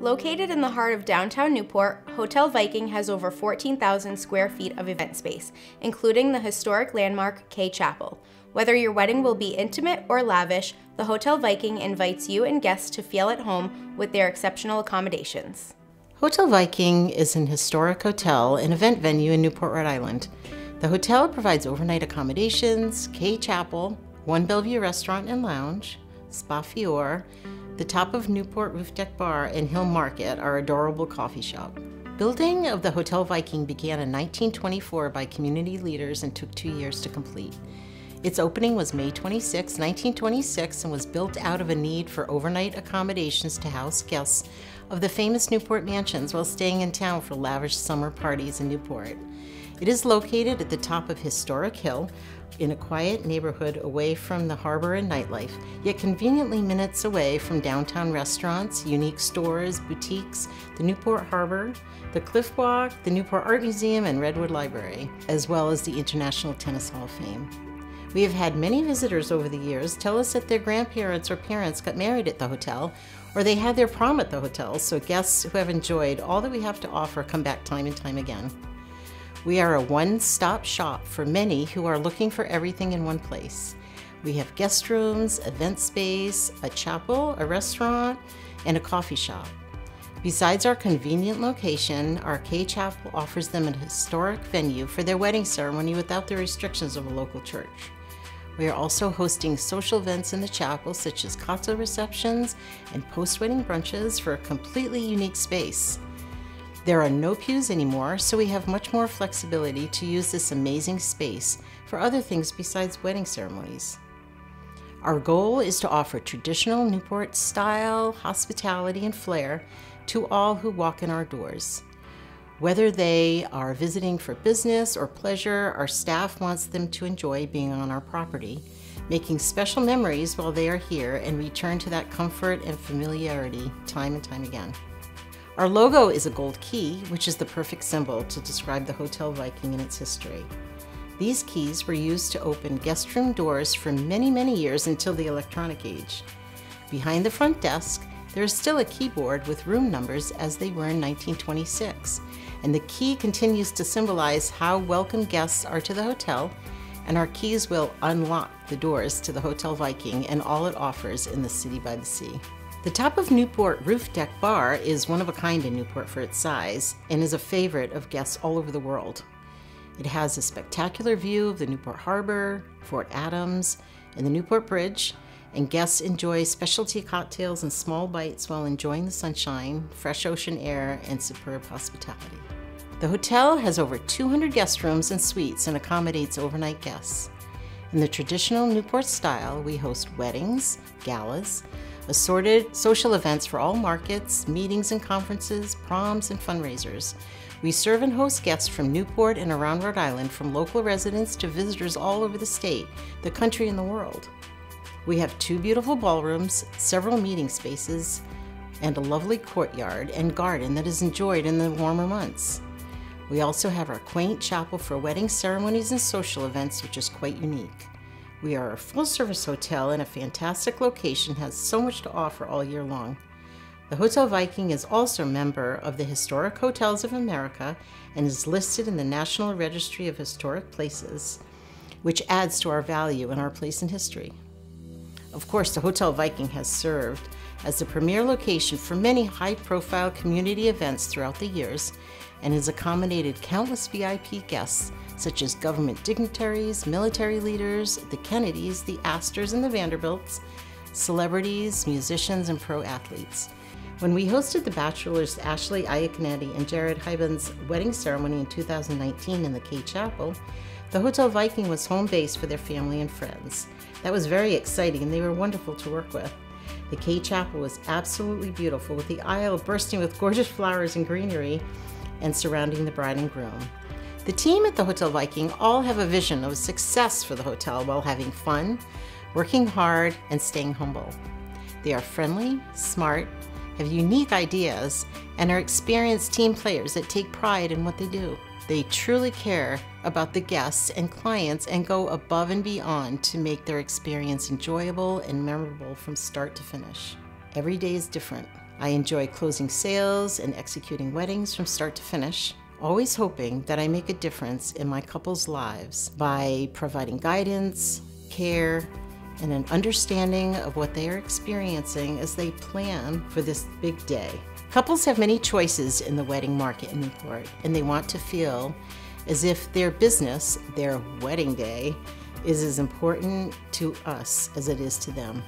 Located in the heart of downtown Newport, Hotel Viking has over 14,000 square feet of event space, including the historic landmark Kay Chapel. Whether your wedding will be intimate or lavish, the Hotel Viking invites you and guests to feel at home with their exceptional accommodations. Hotel Viking is an historic hotel and event venue in Newport, Rhode Island. The hotel provides overnight accommodations, Kay Chapel, One Bellevue Restaurant and Lounge, Spa Fiore, the top of Newport Roof Deck Bar and Hill Market, are adorable coffee shop. Building of the Hotel Viking began in 1924 by community leaders and took two years to complete. Its opening was May 26, 1926, and was built out of a need for overnight accommodations to house guests of the famous Newport mansions while staying in town for lavish summer parties in Newport. It is located at the top of Historic Hill in a quiet neighborhood away from the harbor and nightlife, yet conveniently minutes away from downtown restaurants, unique stores, boutiques, the Newport Harbor, the Cliff Walk, the Newport Art Museum, and Redwood Library, as well as the International Tennis Hall of Fame. We have had many visitors over the years tell us that their grandparents or parents got married at the hotel or they had their prom at the hotel, so guests who have enjoyed all that we have to offer come back time and time again. We are a one stop shop for many who are looking for everything in one place. We have guest rooms, event space, a chapel, a restaurant, and a coffee shop. Besides our convenient location, our Kay Chapel offers them a historic venue for their wedding ceremony without the restrictions of a local church. We are also hosting social events in the chapel, such as cocktail receptions and post wedding brunches for a completely unique space. There are no pews anymore, so we have much more flexibility to use this amazing space for other things besides wedding ceremonies. Our goal is to offer traditional Newport style, hospitality, and flair to all who walk in our doors. Whether they are visiting for business or pleasure, our staff wants them to enjoy being on our property, making special memories while they are here and return to that comfort and familiarity time and time again. Our logo is a gold key, which is the perfect symbol to describe the Hotel Viking and its history. These keys were used to open guest room doors for many, many years until the electronic age. Behind the front desk, there is still a keyboard with room numbers as they were in 1926, and the key continues to symbolize how welcome guests are to the hotel, and our keys will unlock the doors to the Hotel Viking and all it offers in the city by the sea. The top of Newport Roof Deck Bar is one of a kind in Newport for its size and is a favorite of guests all over the world. It has a spectacular view of the Newport Harbor, Fort Adams, and the Newport Bridge, and guests enjoy specialty cocktails and small bites while enjoying the sunshine, fresh ocean air, and superb hospitality. The hotel has over 200 guest rooms and suites and accommodates overnight guests. In the traditional Newport style, we host weddings, galas, assorted social events for all markets, meetings and conferences, proms, and fundraisers. We serve and host guests from Newport and around Rhode Island, from local residents to visitors all over the state, the country, and the world. We have two beautiful ballrooms, several meeting spaces, and a lovely courtyard and garden that is enjoyed in the warmer months. We also have our quaint chapel for wedding ceremonies and social events, which is quite unique. We are a full service hotel in a fantastic location, has so much to offer all year long. The Hotel Viking is also a member of the Historic Hotels of America and is listed in the National Registry of Historic Places, which adds to our value and our place in history. Of course, the Hotel Viking has served as the premier location for many high profile community events throughout the years and has accommodated countless VIP guests such as government dignitaries, military leaders, the Kennedys, the Astors, and the Vanderbilts, celebrities, musicians, and pro athletes. When we hosted the bachelors Ashley Iaconetti and Jared Haibon's wedding ceremony in 2019 in the Kay Chapel, the Hotel Viking was home base for their family and friends. That was very exciting and they were wonderful to work with. The Kay Chapel was absolutely beautiful with the aisle bursting with gorgeous flowers and greenery and surrounding the bride and groom. The team at the Hotel Viking all have a vision of success for the hotel while having fun, working hard, and staying humble. They are friendly, smart, have unique ideas, and are experienced team players that take pride in what they do. They truly care about the guests and clients and go above and beyond to make their experience enjoyable and memorable from start to finish. Every day is different. I enjoy closing sales and executing weddings from start to finish, always hoping that I make a difference in my couple's lives by providing guidance, care, and an understanding of what they are experiencing as they plan for this big day. Couples have many choices in the wedding market in Newport, and they want to feel as if their business, their wedding day, is as important to us as it is to them.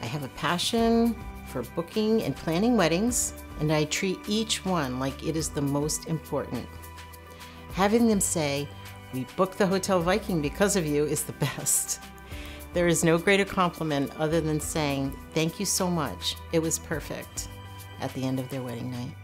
I have a passion for booking and planning weddings, and I treat each one like it is the most important. Having them say, We booked the Hotel Viking because of you is the best. There is no greater compliment other than saying, Thank you so much. It was perfect at the end of their wedding night.